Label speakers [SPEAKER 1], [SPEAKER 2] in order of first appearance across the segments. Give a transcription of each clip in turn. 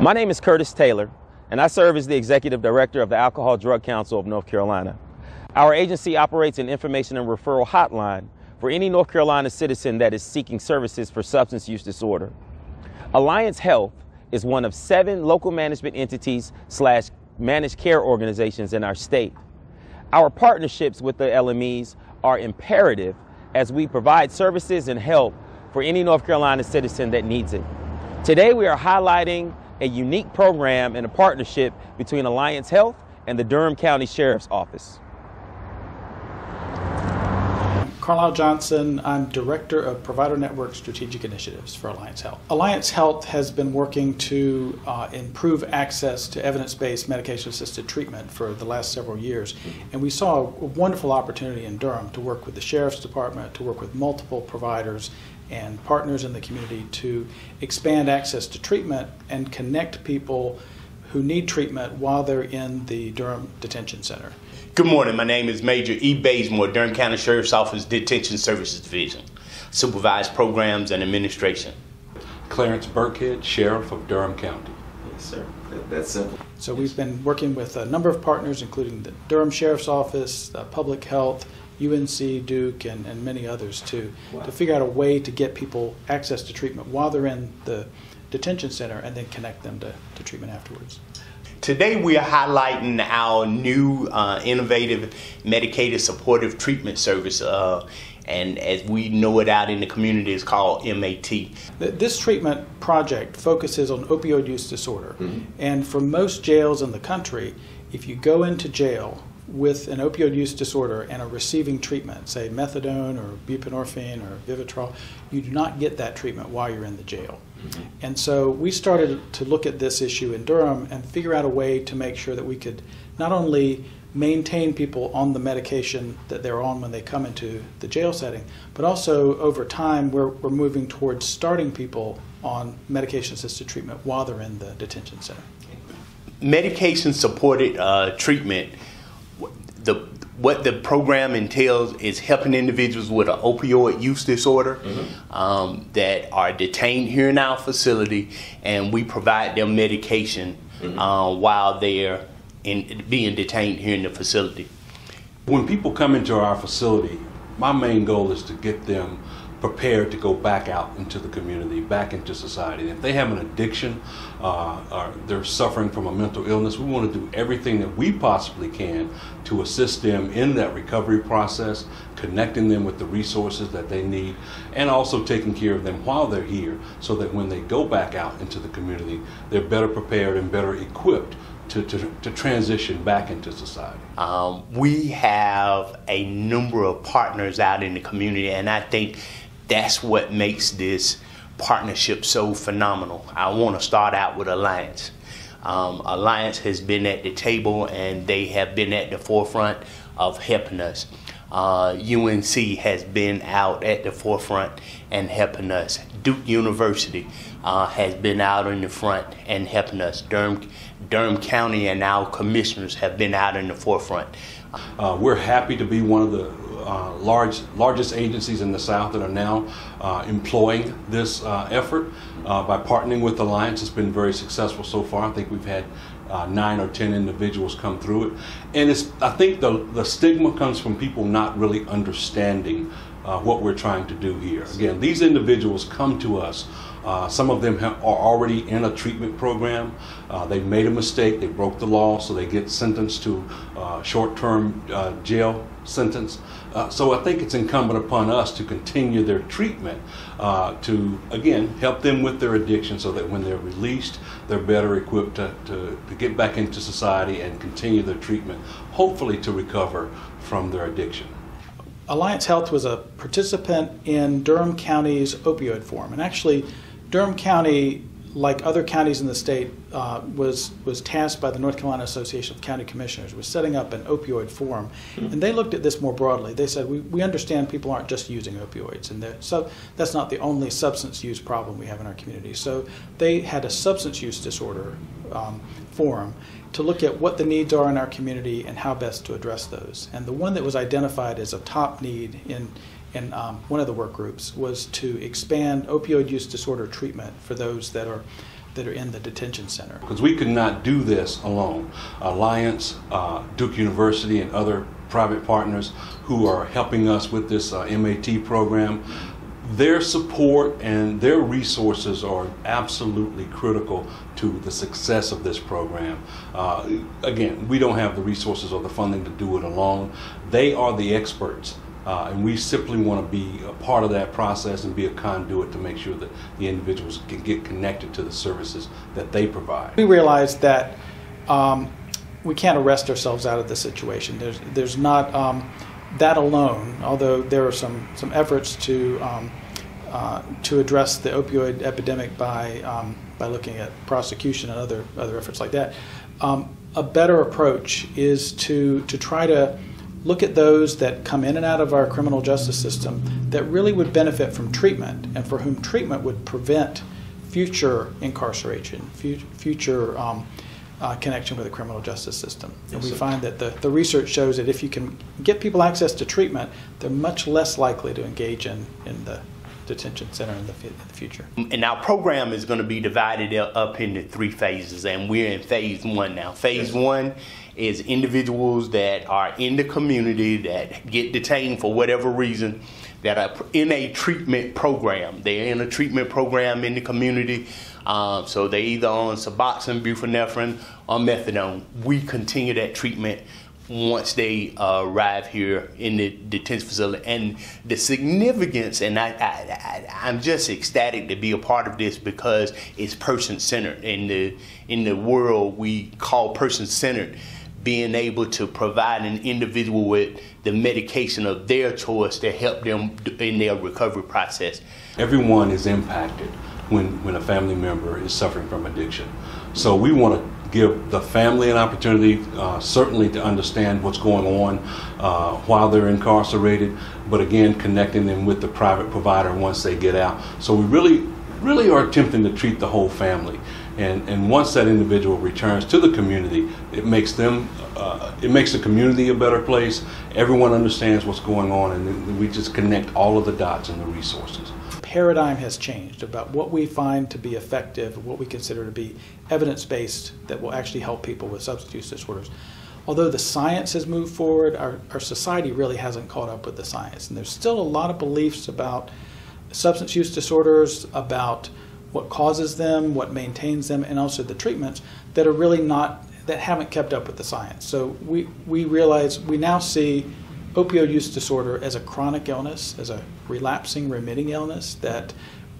[SPEAKER 1] My name is Curtis Taylor, and I serve as the Executive Director of the Alcohol Drug Council of North Carolina. Our agency operates an information and referral hotline for any North Carolina citizen that is seeking services for substance use disorder. Alliance Health is one of seven local management entities slash managed care organizations in our state. Our partnerships with the LMEs are imperative as we provide services and help for any North Carolina citizen that needs it. Today we are highlighting a unique program and a partnership between Alliance Health and the Durham County Sheriff's Office.
[SPEAKER 2] Carlisle Johnson. I'm Director of Provider Network Strategic Initiatives for Alliance Health. Alliance Health has been working to uh, improve access to evidence based medication assisted treatment for the last several years. And we saw a wonderful opportunity in Durham to work with the Sheriff's Department, to work with multiple providers and partners in the community to expand access to treatment and connect people who need treatment while they're in the Durham Detention Center.
[SPEAKER 3] Good morning. My name is Major E. Bazemore, Durham County Sheriff's Office Detention Services Division. Supervised programs and administration.
[SPEAKER 4] Clarence Birkhead, Sheriff of Durham County.
[SPEAKER 5] Yes, sir. That, that's simple.
[SPEAKER 2] So we've been working with a number of partners, including the Durham Sheriff's Office, uh, Public Health, UNC, Duke, and, and many others too, wow. to figure out a way to get people access to treatment while they're in the detention center and then connect them to, to treatment afterwards.
[SPEAKER 3] Today we are highlighting our new uh, innovative medicated supportive treatment service. Uh, and as we know it out in the community, it's called MAT.
[SPEAKER 2] This treatment project focuses on opioid use disorder. Mm-hmm. And for most jails in the country, if you go into jail with an opioid use disorder and are receiving treatment, say methadone or buprenorphine or Vivitrol, you do not get that treatment while you're in the jail. Mm-hmm. And so we started to look at this issue in Durham and figure out a way to make sure that we could not only maintain people on the medication that they're on when they come into the jail setting, but also over time we're, we're moving towards starting people on medication assisted treatment while they're in the detention center.
[SPEAKER 3] Medication supported uh, treatment the what the program entails is helping individuals with an opioid use disorder mm-hmm. um, that are detained here in our facility, and we provide them medication mm-hmm. uh, while they're in, being detained here in the facility.
[SPEAKER 4] When people come into our facility, my main goal is to get them prepared to go back out into the community, back into society. And if they have an addiction uh, or they're suffering from a mental illness, we want to do everything that we possibly can to assist them in that recovery process, connecting them with the resources that they need, and also taking care of them while they're here so that when they go back out into the community, they're better prepared and better equipped to, to, to, transition back into society?
[SPEAKER 3] Um, we have a number of partners out in the community, and I think that's what makes this partnership so phenomenal. I want to start out with Alliance. Um, Alliance has been at the table and they have been at the forefront of helping us. Uh, UNC has been out at the forefront and helping us. Duke University uh, has been out in the front and helping us. Durham, Durham County and our commissioners have been out in the forefront.
[SPEAKER 4] Uh, we're happy to be one of the uh, large, largest agencies in the South that are now uh, employing this uh, effort. Uh, by partnering with Alliance, it's been very successful so far. I think we've had uh, nine or ten individuals come through it. And it's, I think the, the stigma comes from people not really understanding what we're trying to do here. Again, these individuals come to us. Uh, some of them are already in a treatment program. Uh, they made a mistake, they broke the law, so they get sentenced to uh, short term uh, jail sentence. Uh, so I think it's incumbent upon us to continue their treatment uh, to, again, help them with their addiction so that when they're released, they're better equipped to, to, to get back into society and continue their treatment, hopefully to recover from their addiction.
[SPEAKER 2] Alliance Health was a participant in Durham County's opioid forum. And actually, Durham County like other counties in the state, uh, was was tasked by the North Carolina Association of County Commissioners with setting up an opioid forum, and they looked at this more broadly. They said, "We, we understand people aren't just using opioids, and so that's not the only substance use problem we have in our community." So they had a substance use disorder um, forum to look at what the needs are in our community and how best to address those. And the one that was identified as a top need in in um, one of the work groups was to expand opioid use disorder treatment for those that are that are in the detention center.
[SPEAKER 4] Because we could not do this alone. Alliance, uh, Duke University, and other private partners who are helping us with this uh, MAT program, their support and their resources are absolutely critical to the success of this program. Uh, again, we don't have the resources or the funding to do it alone. They are the experts uh, and we simply want to be a part of that process and be a conduit to make sure that the individuals can get connected to the services that they provide.
[SPEAKER 2] We realize that um, we can't arrest ourselves out of the situation. There's, there's not um, that alone, although there are some, some efforts to, um, uh, to address the opioid epidemic by, um, by looking at prosecution and other, other efforts like that. Um, a better approach is to, to try to look at those that come in and out of our criminal justice system that really would benefit from treatment and for whom treatment would prevent future incarceration, future um, uh, connection with the criminal justice system. Yes, and we sir. find that the, the research shows that if you can get people access to treatment, they're much less likely to engage in, in the detention center in the, in the future.
[SPEAKER 3] And our program is going to be divided up into three phases, and we're in phase one now. Phase yes. one is individuals that are in the community that get detained for whatever reason that are in a treatment program. They're in a treatment program in the community. Um, so they either on Suboxone, buprenorphine, or methadone. We continue that treatment once they uh, arrive here in the detention facility. And the significance, and I, I, I, am just ecstatic to be a part of this because it's person centered. In the in the world we call person centered, being able to provide an individual with the medication of their choice to help them in their recovery process.
[SPEAKER 4] Everyone is impacted when, when a family member is suffering from addiction. So we want to give the family an opportunity, uh, certainly to understand what's going on uh, while they're incarcerated, but again, connecting them with the private provider once they get out. So we really, really are attempting to treat the whole family. And, and once that individual returns to the community, it makes them, uh, it makes the community a better place. Everyone understands what's going on, and we just connect all of the dots and the resources
[SPEAKER 2] paradigm has changed about what we find to be effective, what we consider to be evidence based that will actually help people with substance use disorders. Although the science has moved forward, our, our society really hasn't caught up with the science. And there's still a lot of beliefs about substance use disorders, about what causes them, what maintains them, and also the treatments that are really not, that haven't kept up with the science. So we, we realize, we now see opioid use disorder as a chronic illness, as a relapsing, remitting illness that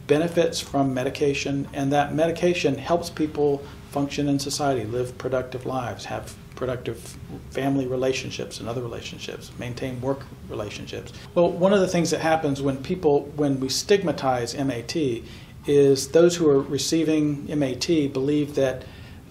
[SPEAKER 2] benefits from medication, and that medication helps people function in society, live productive lives, have productive family relationships and other relationships, maintain work relationships. Well, one of the things that happens when people, when we stigmatize MAT, is those who are receiving MAT believe that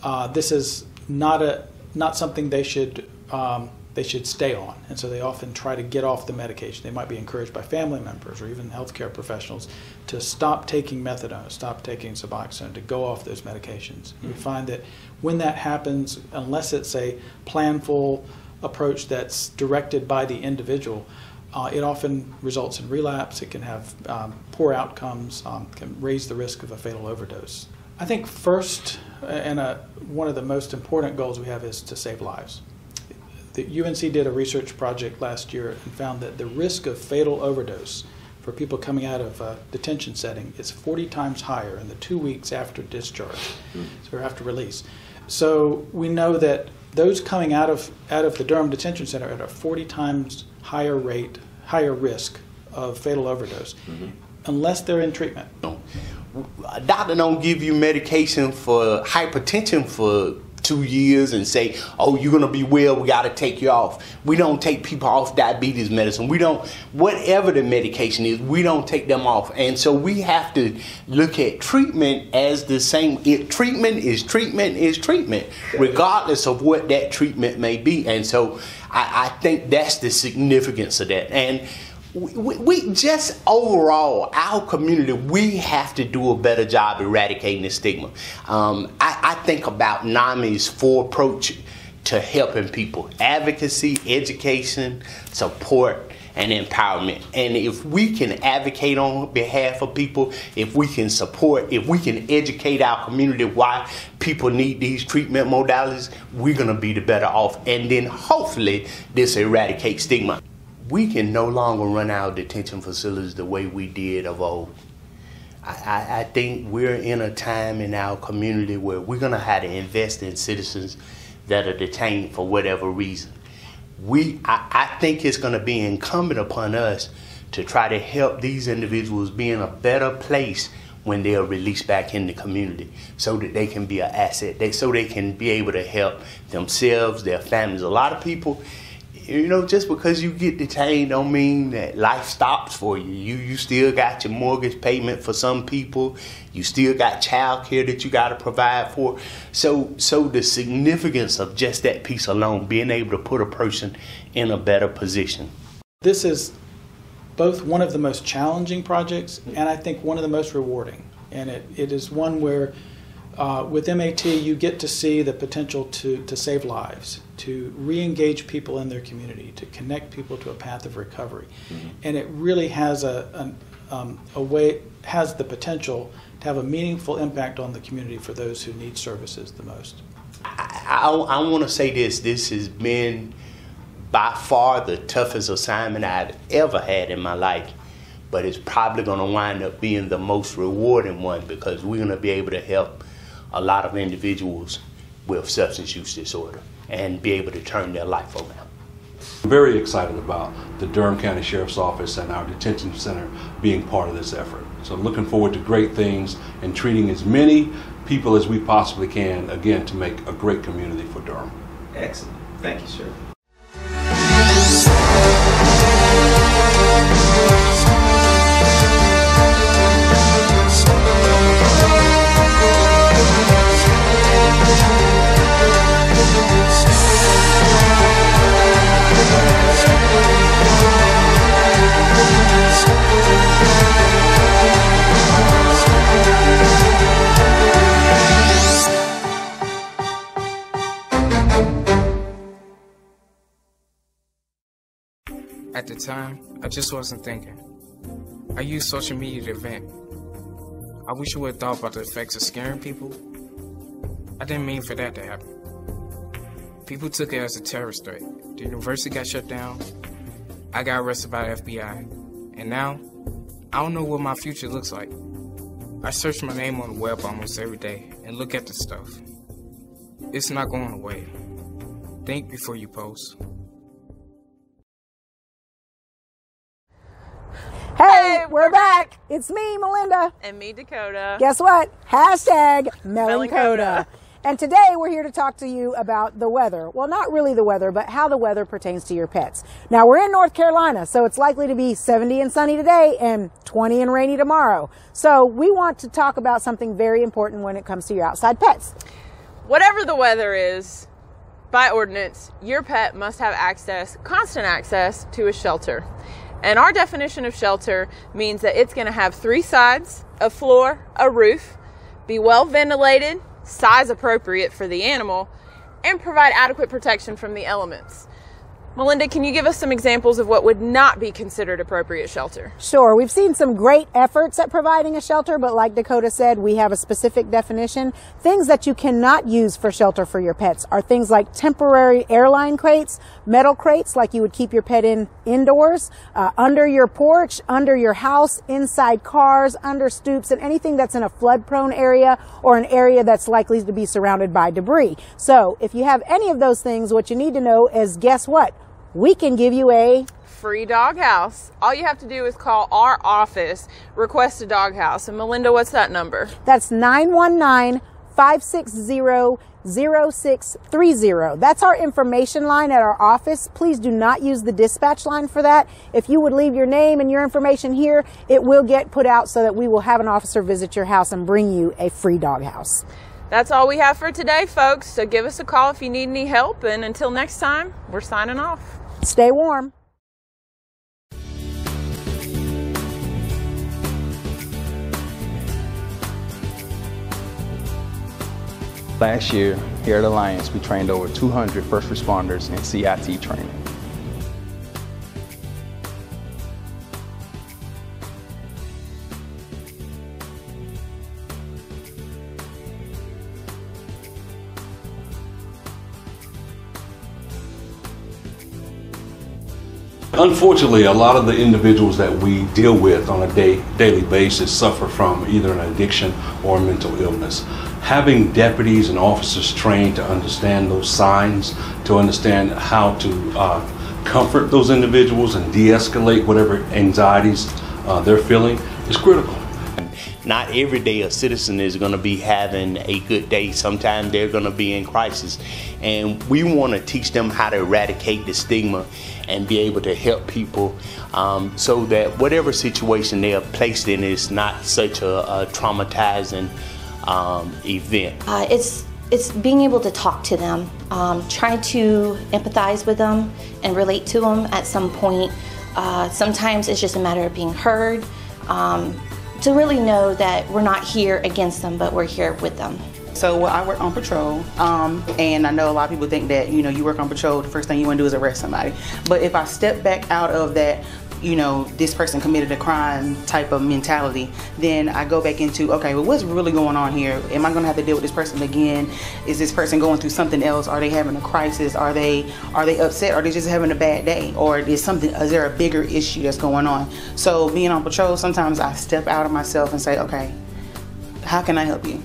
[SPEAKER 2] uh, this is not a not something they should um, they should stay on. And so they often try to get off the medication. They might be encouraged by family members or even healthcare professionals to stop taking methadone, stop taking Suboxone, to go off those medications. Mm-hmm. We find that when that happens, unless it's a planful approach that's directed by the individual, uh, it often results in relapse. It can have um, poor outcomes, um, can raise the risk of a fatal overdose. I think first, and a, one of the most important goals we have is to save lives the UNC did a research project last year and found that the risk of fatal overdose for people coming out of a detention setting is 40 times higher in the two weeks after discharge, mm. so after release. So we know that those coming out of out of the Durham Detention Center are at a 40 times higher rate, higher risk of fatal overdose, mm-hmm. unless they're in treatment.
[SPEAKER 3] No. A doctor don't give you medication for hypertension for two years and say, "Oh, you're gonna be well. We got to take you off." We don't take people off diabetes medicine. We don't whatever the medication is. We don't take them off, and so we have to look at treatment as the same. It, treatment is treatment is treatment, regardless of what that treatment may be. And so I, I think that's the significance of that. And we, we, just overall our community we have to do a better job eradicating the stigma um, I, I, think about NAMI's four approach to helping people advocacy education support and empowerment and if we can advocate on behalf of people if we can support if we can educate our community why people need these treatment modalities we're going to be the better off and then hopefully this eradicates stigma we can no longer run our detention facilities the way we did of old. I, I, think we're in a time in our community where we're going to have to invest in citizens that are detained for whatever reason. We, I, I think it's going to be incumbent upon us to try to help these individuals be in a better place when they are released back in the community so that they can be an asset, they, so they can be able to help themselves, their families. A lot of people, you know, just because you get detained don't mean that life stops for you. You you still got your mortgage payment for some people. You still got child care that you got to provide for. So so the significance of just that piece alone, being able to put a person in a better position.
[SPEAKER 2] This is both one of the most challenging projects and I think one of the most rewarding. And it, it is one where uh, with MAT, you get to see the potential to, to save lives, to re engage people in their community, to connect people to a path of recovery. Mm-hmm. And it really has a, a, um, a way, has the potential to have a meaningful impact on the community for those who need services the most.
[SPEAKER 3] I, I, I want to say this this has been by far the toughest assignment I've ever had in my life but it's probably going to wind up being the most rewarding one because we're going to be able to help a lot of individuals with substance use disorder and be able to turn their life around.
[SPEAKER 4] I'm very excited about the Durham County Sheriff's Office and our detention center being part of this effort. So looking forward to great things and treating as many people as we possibly can, again, to make a great community for Durham.
[SPEAKER 5] Excellent. Thank you, Sheriff.
[SPEAKER 6] Time, I just wasn't thinking. I used social media to vent. I wish I would have thought about the effects of scaring people. I didn't mean for that to happen. People took it as a terrorist threat. The university got shut down. I got arrested by the FBI. And now, I don't know what my future looks like. I search my name on the web almost every day and look at the stuff. It's not going away. Think before you post.
[SPEAKER 7] Hey, we're back. It's me, Melinda.
[SPEAKER 8] And me, Dakota.
[SPEAKER 7] Guess what? Hashtag. Melincoda. And today we're here to talk to you about the weather. Well, not really the weather, but how the weather pertains to your pets. Now, we're in North Carolina, so it's likely to be 70 and sunny today and 20 and rainy tomorrow. So we want to talk about something very important when it comes to your outside pets.
[SPEAKER 8] Whatever the weather is, by ordinance, your pet must have access, constant access, to a shelter. And our definition of shelter means that it's going to have three sides, a floor, a roof, be well ventilated, size appropriate for the animal, and provide adequate protection from the elements. Melinda, can you give us some examples of what would not be considered appropriate shelter?
[SPEAKER 7] Sure. We've seen some great efforts at providing a shelter, but like Dakota said, we have a specific definition. Things that you cannot use for shelter for your pets are things like temporary airline crates, metal crates like you would keep your pet in indoors, uh, under your porch, under your house, inside cars, under stoops, and anything that's in a flood prone area or an area that's likely to be surrounded by debris. So if you have any of those things, what you need to know is guess what? We can give you a
[SPEAKER 8] free doghouse. All you have to do is call our office, request a doghouse. And Melinda, what's that number?
[SPEAKER 7] That's 919 560 0630. That's our information line at our office. Please do not use the dispatch line for that. If you would leave your name and your information here, it will get put out so that we will have an officer visit your house and bring you a free doghouse.
[SPEAKER 8] That's all we have for today, folks. So give us a call if you need any help. And until next time, we're signing off.
[SPEAKER 7] Stay warm.
[SPEAKER 9] Last year, here at Alliance, we trained over 200 first responders in CIT training.
[SPEAKER 4] Unfortunately, a lot of the individuals that we deal with on a day, daily basis suffer from either an addiction or a mental illness. Having deputies and officers trained to understand those signs, to understand how to uh, comfort those individuals and de-escalate whatever anxieties uh, they're feeling is critical.
[SPEAKER 3] Not every day a citizen is going to be having a good day. Sometimes they're going to be in crisis. And we want to teach them how to eradicate the stigma and be able to help people um, so that whatever situation they are placed in is not such a, a traumatizing um, event.
[SPEAKER 10] Uh, it's it's being able to talk to them, um, try to empathize with them and relate to them at some point. Uh, sometimes it's just a matter of being heard, um, to really know that we're not here against them, but we're here with them.
[SPEAKER 11] So well, I work on patrol, um, and I know a lot of people think that you know you work on patrol, the first thing you want to do is arrest somebody. But if I step back out of that you know, this person committed a crime type of mentality, then I go back into, okay, well, what's really going on here? Am I going to have to deal with this person again? Is this person going through something else? Are they having a crisis? Are they are they upset? Are they just having a bad day? Or is something? Is there a bigger issue that's going on? So being on patrol, sometimes I step out of myself and say, okay, how can I help you?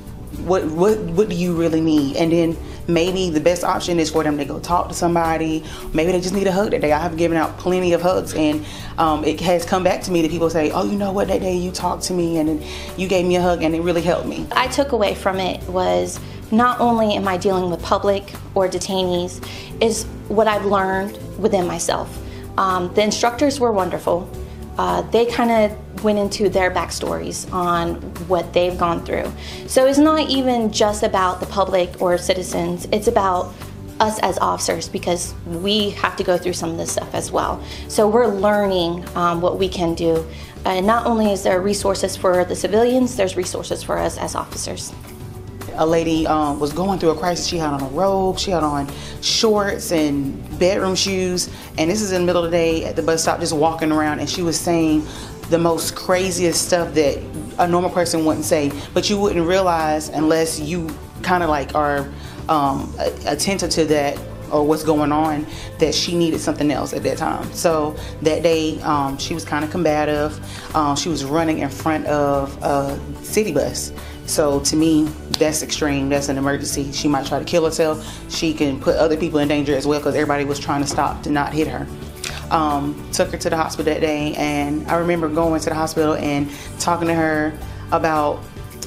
[SPEAKER 11] What what what do you really need? And then maybe the best option is for them to go talk to somebody. Maybe they just need a hug that day. I have given out plenty of hugs, and um, it has come back to me that people say, "Oh, you know what? That day you talked to me, and you gave me a hug, and it really helped me."
[SPEAKER 10] I took away from it was not only am I dealing with public or detainees, is what I've learned within myself. Um, the instructors were wonderful. Uh, they kind of went into their backstories on what they've gone through. So it's not even just about the public or citizens, it's about us as officers because we have to go through some of this stuff as well. So we're learning um, what we can do. And not only is there resources for the civilians, there's resources for us as officers
[SPEAKER 11] a lady um, was going through a crisis. She had on a robe, she had on shorts and bedroom shoes, and this is in the middle of the day at the bus stop, just walking around, and she was saying the most craziest stuff that a normal person wouldn't say, but you wouldn't realize unless you kind of like are um, attentive to that or what's going on that she needed something else at that time. So that day, um, she was kind of combative. Um, she was running in front of a city bus so to me, that's extreme. That's an emergency. She might try to kill herself. She can put other people in danger as well because everybody was trying to stop to not hit her. Um, took her to the hospital that day, and I remember going to the hospital and talking to her about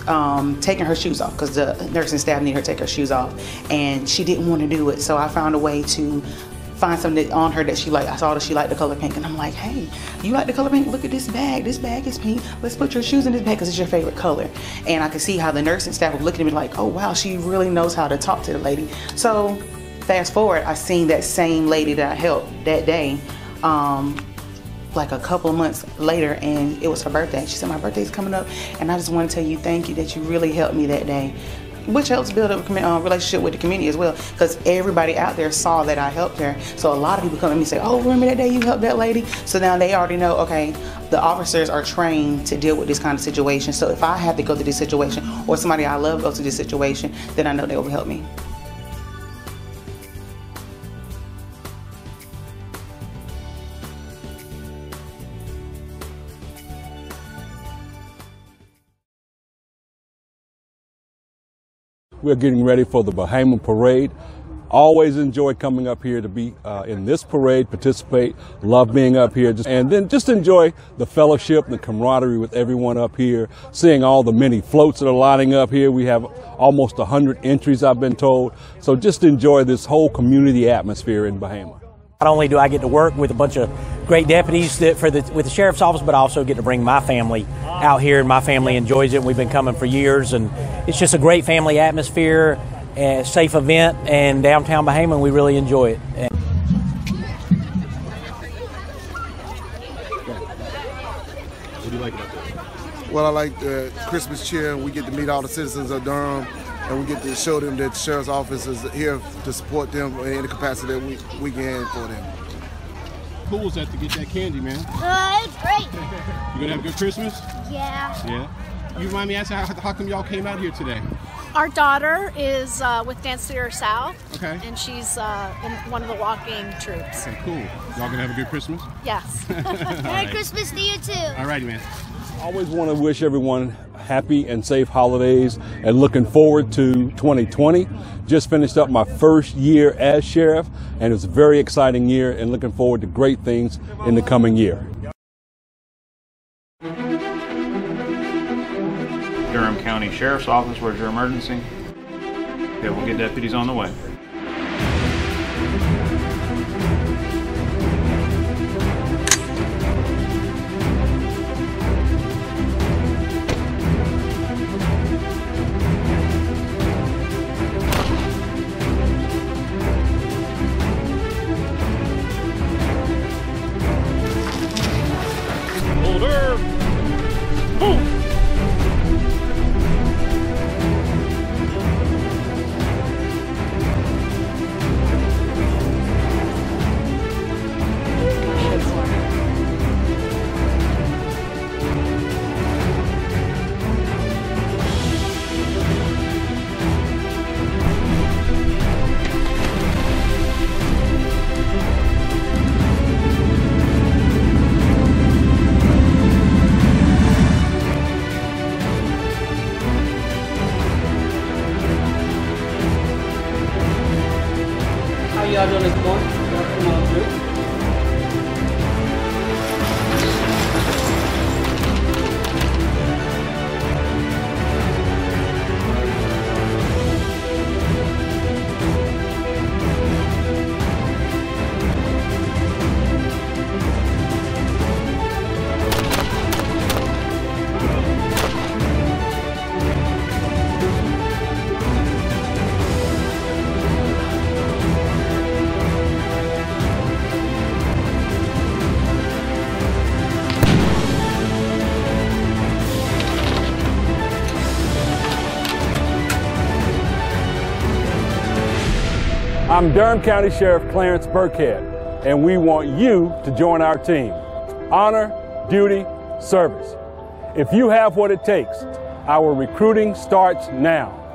[SPEAKER 11] um, taking her shoes off because the nursing staff needed her to take her shoes off, and she didn't want to do it. So I found a way to find something on her that she liked. I saw that she liked the color pink, and I'm like, hey, you like the color pink? Look at this bag. This bag is pink. Let's put your shoes in this bag because it's your favorite color. And I could see how the nursing staff was looking at me like, oh wow, she really knows how to talk to the lady. So fast forward, I seen that same lady that I helped that day. Um, like a couple of months later and it was her birthday. She said, my birthday's coming up and I just want to tell you thank you that you really helped me that day which helps build up a uh, relationship with the community as well because everybody out there saw that I helped her. So a lot of people come to me and say, oh, remember that day you helped that lady? So now they already know, okay, the officers are trained to deal with this kind of situation. So if I have to go through this situation or somebody I love goes through this situation, then I know they will help me.
[SPEAKER 4] We're getting ready for the Bahama Parade. Always enjoy coming up here to be uh, in this parade, participate, love being up here, just, and then just enjoy the fellowship, the camaraderie with everyone up here, seeing all the many floats that are lining up here. We have almost 100 entries, I've been told. So just enjoy this whole community atmosphere in Bahama.
[SPEAKER 12] Not only do I get to work with a bunch of great deputies that for the with the sheriff's office, but I also get to bring my family out here, and my family enjoys it. And we've been coming for years, and it's just a great family atmosphere, a safe event, and downtown Bahama, we really enjoy it. And
[SPEAKER 13] What do you like about this? Well, I like the Christmas cheer. We get to meet all the citizens of Durham, and we get to show them that the sheriff's office is here to support them in the capacity that we, we can for them.
[SPEAKER 14] cool was that to get that candy, man?
[SPEAKER 15] Uh, it's great.
[SPEAKER 14] You gonna have a good Christmas?
[SPEAKER 15] Yeah.
[SPEAKER 14] Yeah. You remind me, asking how, how come y'all came out here today?
[SPEAKER 15] Our daughter is uh, with Dance Theater South.
[SPEAKER 14] Okay.
[SPEAKER 15] And she's uh, in one of the walking troops.
[SPEAKER 14] Okay, cool. Y'all gonna have a good Christmas?
[SPEAKER 15] Yes.
[SPEAKER 14] Merry
[SPEAKER 15] Christmas to you too.
[SPEAKER 14] All righty, man.
[SPEAKER 4] Always want to wish everyone happy and safe holidays and looking forward to 2020. Just finished up my first year as sheriff and it's a very exciting year and looking forward to great things in the coming year.
[SPEAKER 16] Durham County Sheriff's Office, where's your emergency? Okay, we'll get deputies on the way. Order! Move!
[SPEAKER 4] I'm Durham County Sheriff Clarence Birkhead, and we want you to join our team. Honor, duty, service. If you have what it takes, our recruiting starts now.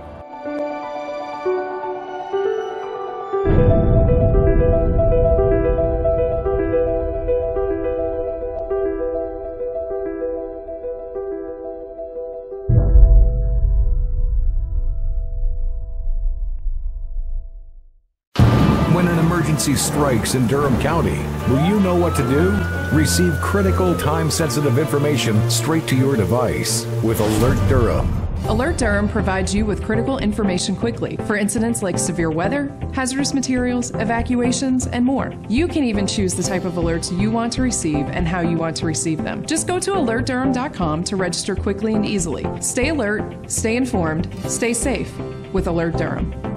[SPEAKER 17] Strikes in Durham County, will you know what to do? Receive critical, time sensitive information straight to your device with Alert Durham.
[SPEAKER 18] Alert Durham provides you with critical information quickly for incidents like severe weather, hazardous materials, evacuations, and more. You can even choose the type of alerts you want to receive and how you want to receive them. Just go to alertdurham.com to register quickly and easily. Stay alert, stay informed, stay safe with Alert Durham.